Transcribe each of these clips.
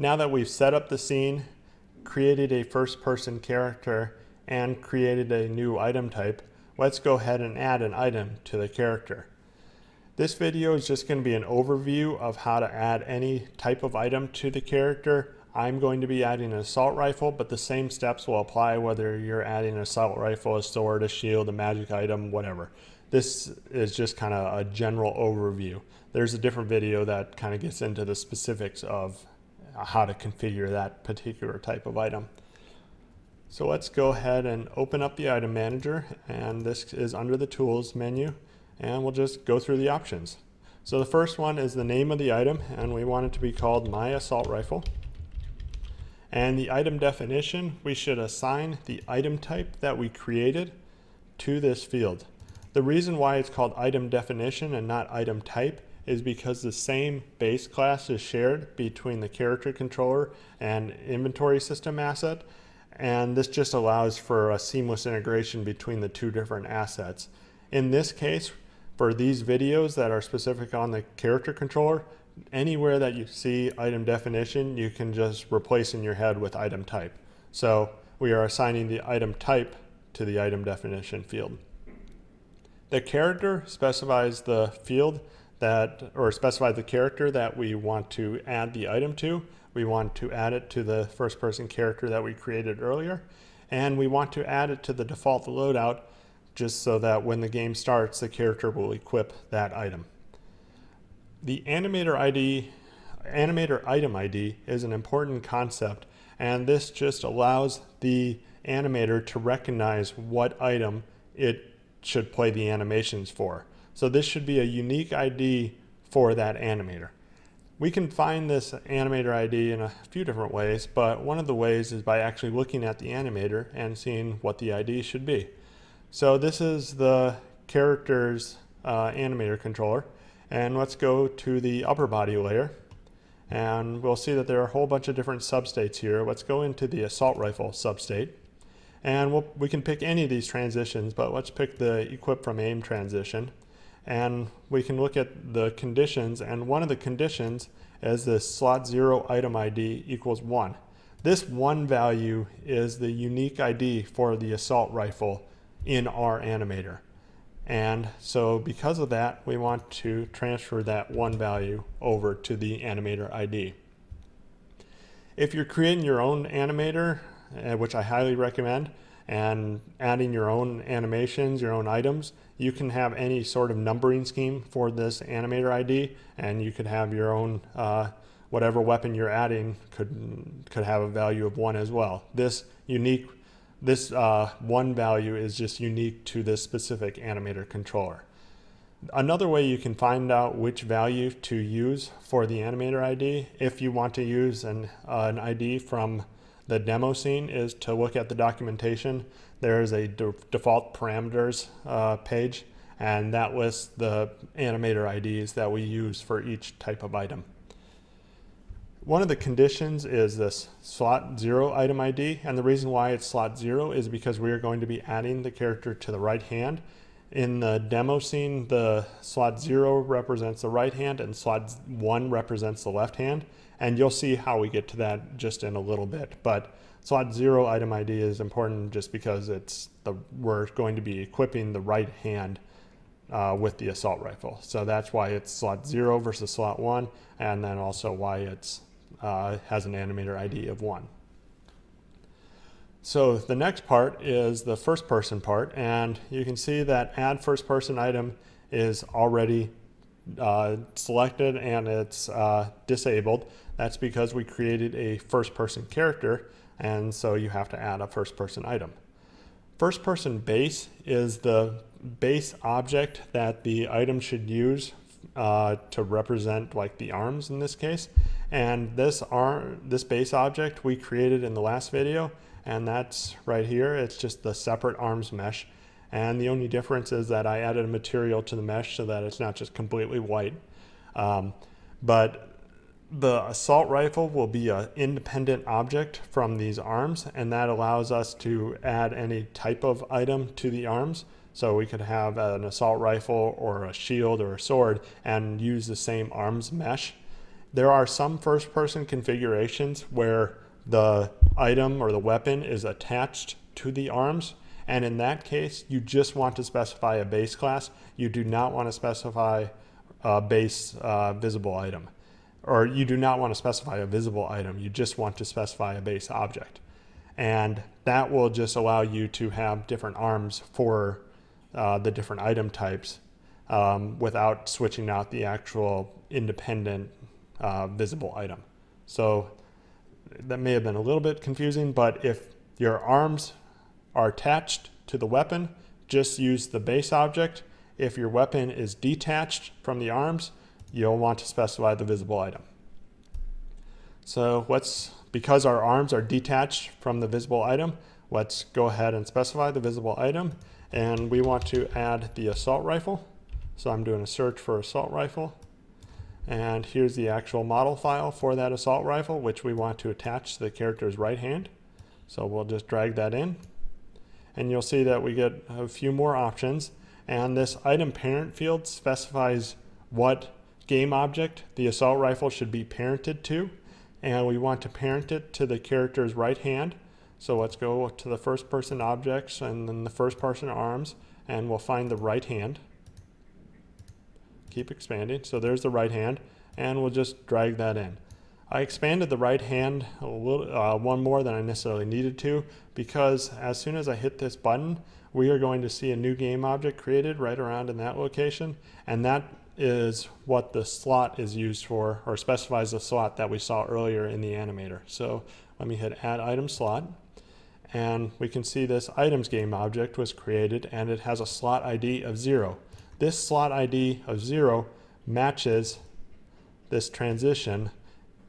Now that we've set up the scene, created a first person character, and created a new item type, let's go ahead and add an item to the character. This video is just going to be an overview of how to add any type of item to the character. I'm going to be adding an assault rifle, but the same steps will apply whether you're adding an assault rifle, a sword, a shield, a magic item, whatever. This is just kind of a general overview. There's a different video that kind of gets into the specifics of Uh, how to configure that particular type of item. So let's go ahead and open up the item manager and this is under the tools menu and we'll just go through the options. So the first one is the name of the item and we want it to be called my assault rifle. And the item definition, we should assign the item type that we created to this field. The reason why it's called item definition and not item type is because the same base class is shared between the character controller and inventory system asset. And this just allows for a seamless integration between the two different assets. In this case, for these videos that are specific on the character controller, anywhere that you see item definition, you can just replace in your head with item type. So we are assigning the item type to the item definition field. The character specifies the field that, or specify the character that we want to add the item to. We want to add it to the first person character that we created earlier. And we want to add it to the default loadout just so that when the game starts, the character will equip that item. The animator ID, animator item ID is an important concept and this just allows the animator to recognize what item it should play the animations for. So this should be a unique ID for that animator. We can find this animator ID in a few different ways, but one of the ways is by actually looking at the animator and seeing what the ID should be. So this is the character's uh, animator controller. And let's go to the upper body layer. And we'll see that there are a whole bunch of different substates here. Let's go into the assault rifle substate. And we'll, we can pick any of these transitions, but let's pick the equip from aim transition and we can look at the conditions and one of the conditions is the slot 0 item ID equals 1. This 1 value is the unique ID for the assault rifle in our animator. And so because of that, we want to transfer that 1 value over to the animator ID. If you're creating your own animator, uh, which I highly recommend, and adding your own animations, your own items, you can have any sort of numbering scheme for this animator ID and you could have your own uh, whatever weapon you're adding could could have a value of one as well. This unique this uh, one value is just unique to this specific animator controller. Another way you can find out which value to use for the animator ID if you want to use an, uh, an ID from the demo scene is to look at the documentation. There is a de default parameters uh, page, and that lists the animator IDs that we use for each type of item. One of the conditions is this slot zero item ID, and the reason why it's slot zero is because we are going to be adding the character to the right hand. In the demo scene, the slot zero represents the right hand and slot one represents the left hand. And you'll see how we get to that just in a little bit. But slot zero item ID is important just because it's the, we're going to be equipping the right hand uh, with the assault rifle. So that's why it's slot zero versus slot one, and then also why it's uh, has an animator ID of one. So the next part is the first person part, and you can see that add first person item is already uh, selected and it's uh, disabled. That's because we created a first person character and so you have to add a first person item. First person base is the base object that the item should use uh, to represent like the arms in this case. And this arm, this base object we created in the last video and that's right here. It's just the separate arms mesh and the only difference is that I added a material to the mesh so that it's not just completely white. Um, but the assault rifle will be an independent object from these arms and that allows us to add any type of item to the arms. So we could have an assault rifle or a shield or a sword and use the same arms mesh there are some first person configurations where the item or the weapon is attached to the arms. And in that case, you just want to specify a base class. You do not want to specify a base uh, visible item. Or you do not want to specify a visible item. You just want to specify a base object. And that will just allow you to have different arms for uh, the different item types um, without switching out the actual independent uh, visible item. So that may have been a little bit confusing, but if your arms are attached to the weapon, just use the base object. If your weapon is detached from the arms, you'll want to specify the visible item. So let's, because our arms are detached from the visible item, let's go ahead and specify the visible item. And we want to add the assault rifle. So I'm doing a search for assault rifle. And here's the actual model file for that assault rifle, which we want to attach to the character's right hand. So we'll just drag that in. And you'll see that we get a few more options. And this item parent field specifies what game object the assault rifle should be parented to. And we want to parent it to the character's right hand. So let's go to the first person objects and then the first person arms, and we'll find the right hand keep expanding. So there's the right hand, and we'll just drag that in. I expanded the right hand little, uh, one more than I necessarily needed to because as soon as I hit this button, we are going to see a new game object created right around in that location, and that is what the slot is used for, or specifies the slot that we saw earlier in the animator. So let me hit Add Item Slot, and we can see this items game object was created, and it has a slot ID of zero. This slot ID of zero matches this transition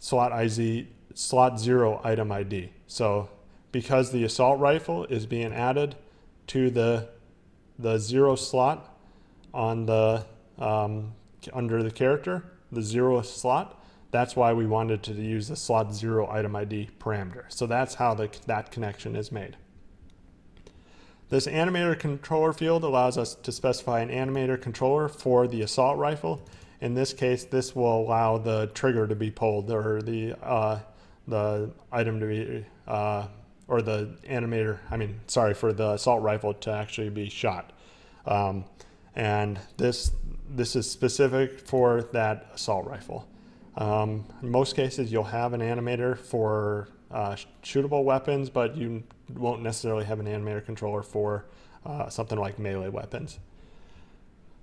slot ID, slot zero item ID. So because the assault rifle is being added to the, the zero slot on the, um, under the character, the zero slot, that's why we wanted to use the slot zero item ID parameter. So that's how the, that connection is made. This animator controller field allows us to specify an animator controller for the assault rifle. In this case, this will allow the trigger to be pulled or the, uh, the item to be, uh, or the animator, I mean, sorry, for the assault rifle to actually be shot. Um, and this, this is specific for that assault rifle. Um, in most cases, you'll have an animator for uh, shootable weapons, but you won't necessarily have an animator controller for uh, something like melee weapons.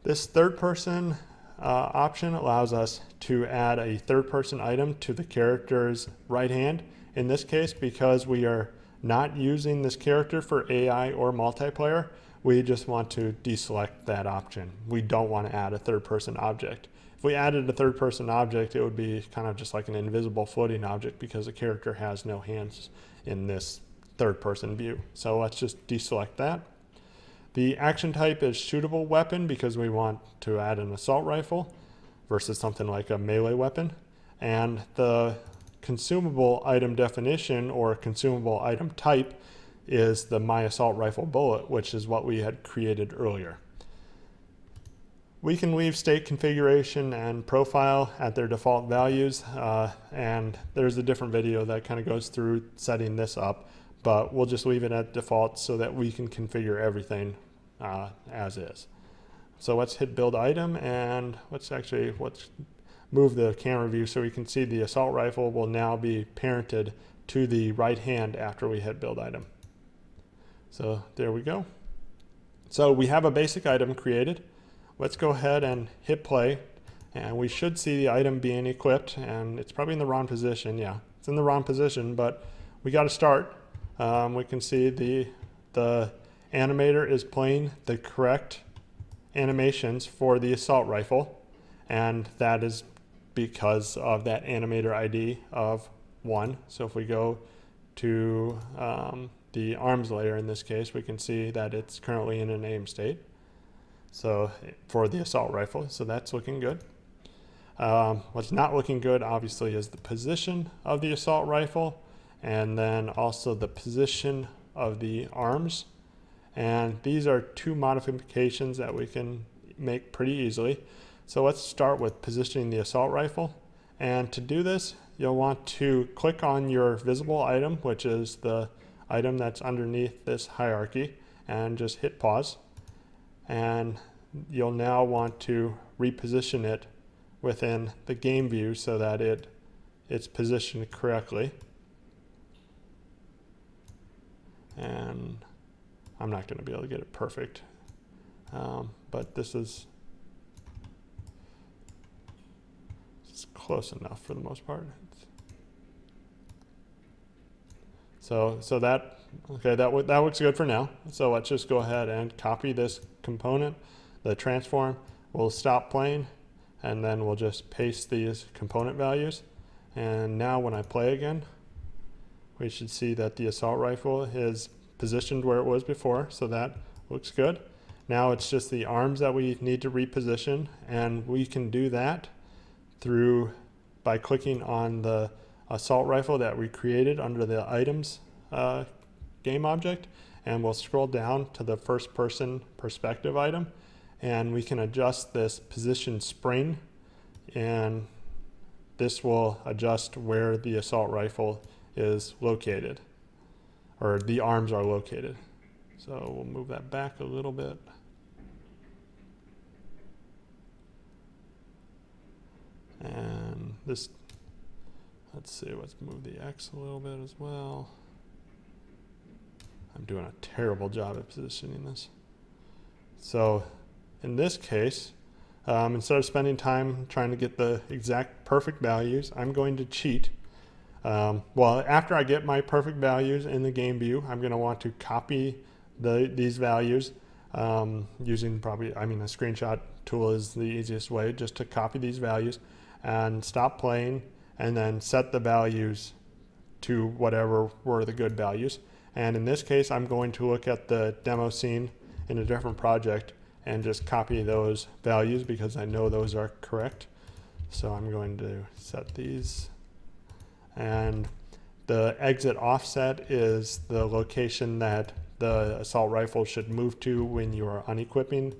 This third person uh, option allows us to add a third person item to the character's right hand. In this case, because we are not using this character for AI or multiplayer, we just want to deselect that option. We don't want to add a third person object. If we added a third person object, it would be kind of just like an invisible floating object because the character has no hands in this third person view. So let's just deselect that. The action type is shootable weapon because we want to add an assault rifle versus something like a melee weapon. And the consumable item definition or consumable item type is the my assault rifle bullet, which is what we had created earlier. We can leave state configuration and profile at their default values, uh, and there's a different video that kind of goes through setting this up, but we'll just leave it at default so that we can configure everything uh, as is. So let's hit build item, and let's actually let's move the camera view so we can see the assault rifle will now be parented to the right hand after we hit build item. So there we go. So we have a basic item created let's go ahead and hit play and we should see the item being equipped and it's probably in the wrong position yeah it's in the wrong position but we got to start um, we can see the the animator is playing the correct animations for the assault rifle and that is because of that animator ID of one so if we go to um, the arms layer in this case we can see that it's currently in an aim state so for the assault rifle, so that's looking good. Um, what's not looking good, obviously, is the position of the assault rifle, and then also the position of the arms. And these are two modifications that we can make pretty easily. So let's start with positioning the assault rifle. And to do this, you'll want to click on your visible item, which is the item that's underneath this hierarchy, and just hit pause. And you'll now want to reposition it within the game view so that it it's positioned correctly. And I'm not going to be able to get it perfect, um, but this is it's close enough for the most part. So, so that, okay, that, that looks good for now. So let's just go ahead and copy this component, the transform. We'll stop playing and then we'll just paste these component values. And now when I play again, we should see that the assault rifle is positioned where it was before, so that looks good. Now it's just the arms that we need to reposition, and we can do that through by clicking on the assault rifle that we created under the items uh, game object, and we'll scroll down to the first person perspective item, and we can adjust this position spring, and this will adjust where the assault rifle is located or the arms are located. So we'll move that back a little bit. And this, let's see, let's move the X a little bit as well. I'm doing a terrible job at positioning this. So in this case, um, instead of spending time trying to get the exact perfect values, I'm going to cheat um, well, after I get my perfect values in the game view, I'm going to want to copy the, these values um, using probably, I mean, a screenshot tool is the easiest way just to copy these values and stop playing and then set the values to whatever were the good values. And in this case, I'm going to look at the demo scene in a different project and just copy those values because I know those are correct. So I'm going to set these and the exit offset is the location that the assault rifle should move to when you are unequipping.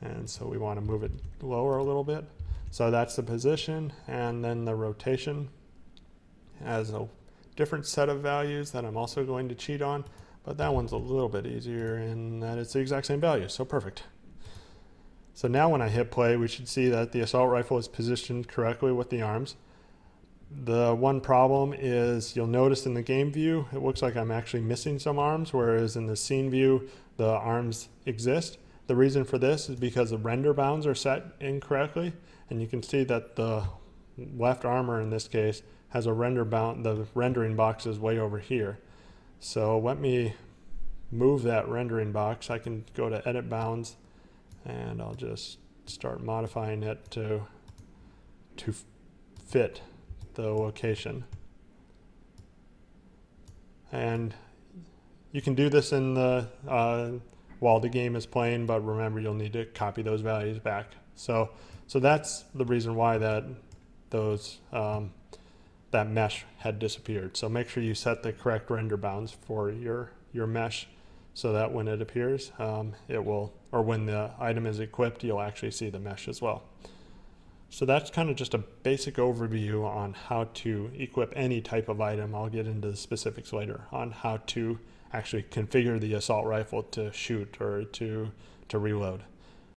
And so we want to move it lower a little bit. So that's the position and then the rotation has a different set of values that I'm also going to cheat on, but that one's a little bit easier in that it's the exact same value, so perfect. So now when I hit play, we should see that the assault rifle is positioned correctly with the arms. The one problem is you'll notice in the game view, it looks like I'm actually missing some arms, whereas in the scene view, the arms exist. The reason for this is because the render bounds are set incorrectly, and you can see that the left armor in this case has a render bound, the rendering box is way over here. So let me move that rendering box. I can go to edit bounds and I'll just start modifying it to, to fit the location. And you can do this in the uh, while the game is playing, but remember you'll need to copy those values back. So, so that's the reason why that those um, that mesh had disappeared. So make sure you set the correct render bounds for your your mesh, so that when it appears, um, it will, or when the item is equipped, you'll actually see the mesh as well. So that's kind of just a basic overview on how to equip any type of item. I'll get into the specifics later on how to actually configure the assault rifle to shoot or to, to reload.